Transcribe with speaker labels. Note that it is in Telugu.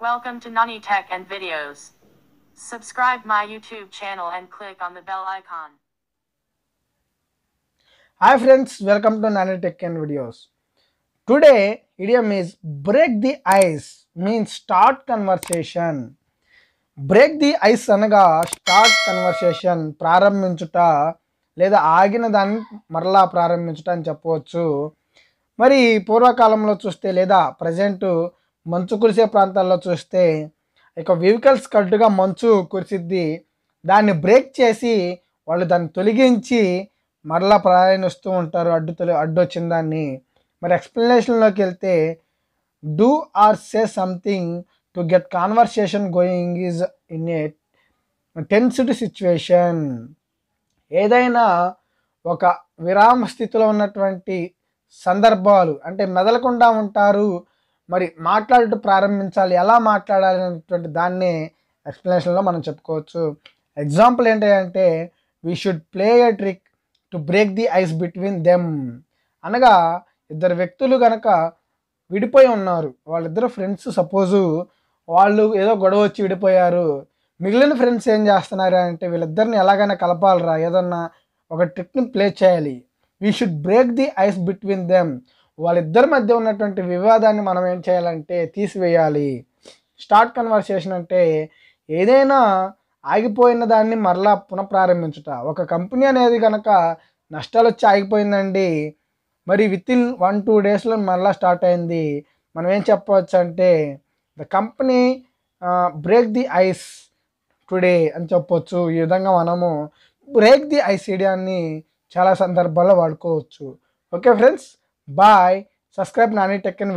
Speaker 1: Welcome to Nani Tech and Videos. Subscribe my YouTube channel and click on the bell icon.
Speaker 2: Hi friends, welcome to Nani Tech and Videos. Today, idiom is break the ice means start conversation. Break the ice అనగా స్టార్ట్ కన్వర్సేషన్ ప్రారంభించుట లేదా ఆగిన దాన్ని మరలా ప్రారంభించుట అని చెప్పవచ్చు మరి పూర్వకాలంలో చూస్తే లేదా ప్రజెంట్ మంచు కురిసే ప్రాంతాల్లో చూస్తే ఇక వెహికల్స్ కట్టుగా మంచు కురిసిద్ది. దాన్ని బ్రేక్ చేసి వాళ్ళు దాన్ని తొలగించి మరలా ప్రయాణిస్తూ ఉంటారు అడ్డు తొలి అడ్డు వచ్చిన దాన్ని. మరి ఎక్స్ప్లెనేషన్లోకి వెళ్తే do or say something to get conversation going is in a tensed situation. ఏదైనా ఒక విరామ స్థితిలో ఉన్నటువంటి సందర్భాలు అంటే మెదలకుండా ఉంటారు మరి మాట్లాడుతూ ప్రారంభించాలి ఎలా మాట్లాడాలి అనేటువంటి దాన్ని ఎక్స్ప్లెనేషన్లో మనం చెప్పుకోవచ్చు. ఎగ్జాంపుల్ ఏంటంటే we should play a trick to break the ice between them అనగా ఇద్దరు వ్యక్తులు కనుక విడిపోయి ఉన్నారు. వాళ్ళిద్దరు ఫ్రెండ్స్ సపోజు వాళ్ళు ఏదో గొడవ వచ్చి విడిపోయారు. మిగిలిన ఫ్రెండ్స్ ఏం చేస్తున్నారు అంటే వీళ్ళిద్దరిని ఎలాగైనా కలపాలరా ఏదన్నా ఒక ట్రిక్ని ప్లే చేయాలి. We should break the ice between them వాళ్ళిద్దరి మధ్య ఉన్నటువంటి వివాదాన్ని మనం ఏం చేయాలంటే తీసివేయాలి. స్టార్ట్ కన్వర్సేషన్ అంటే ఏదైనా ఆగిపోయిన దాన్ని మరలా పునఃప్రారంభించుట. ఒక కంపెనీ అనేది కనుక నష్టాలు వచ్చి ఆగిపోయిందండి మరి విత్ ఇన్ వన్ టూ డేస్లో మరలా స్టార్ట్ అయింది. మనం ఏం చెప్పవచ్చు అంటే the company break the ice today అని చెప్పొచ్చు. ఈ విధంగా మనము బ్రేక్ ది ఐస్ ఐడియాన్ని చాలా సందర్భాల్లో వాడుకోవచ్చు. Okay friends? Bye subscribe Nani tech and